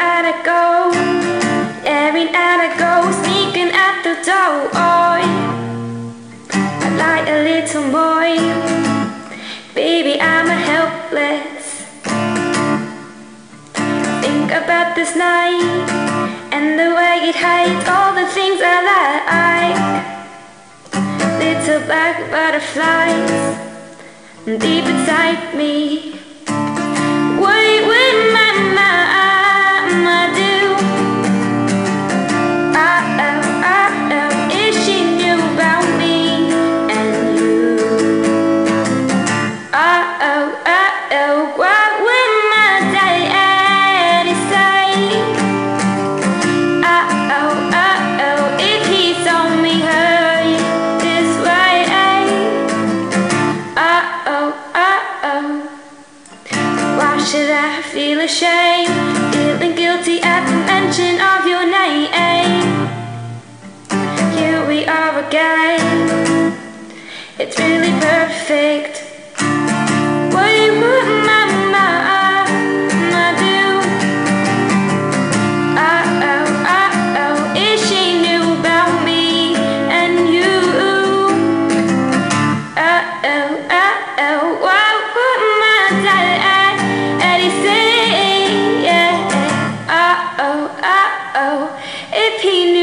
out I go, every night I go, sneaking at the door. I like a little boy, baby, I'm a helpless. Think about this night and the way it hides all the things I like. Little black butterflies deep inside me. Should I feel ashamed? Feeling guilty at the mention of your name. Here we are again. Yeah.